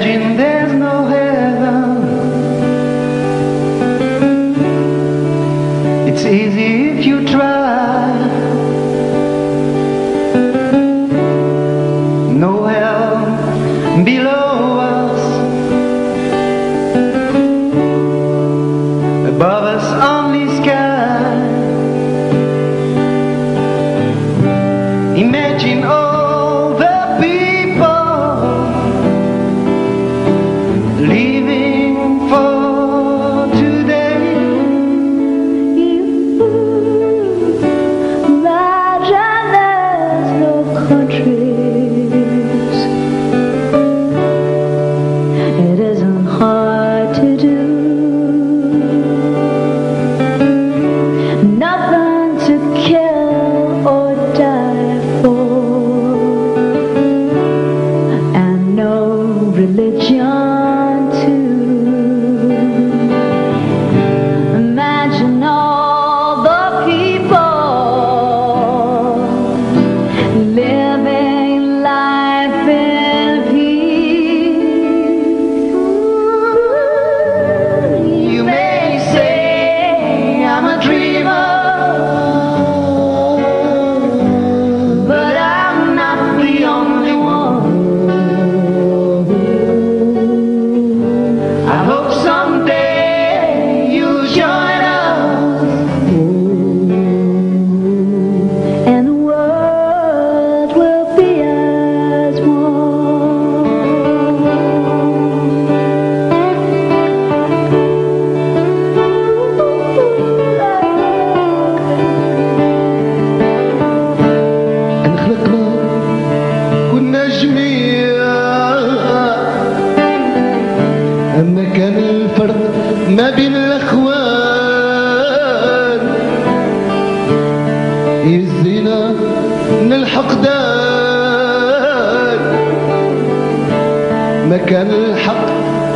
imagine there's no heaven. It's easy if you try. No hell below. relate. كنا كان الفرق ما بين الأخوان يزينا من الحقدان ما كان الحق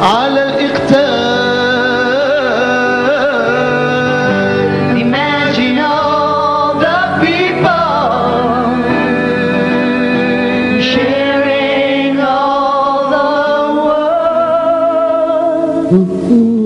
على الإقتال Mm-hmm.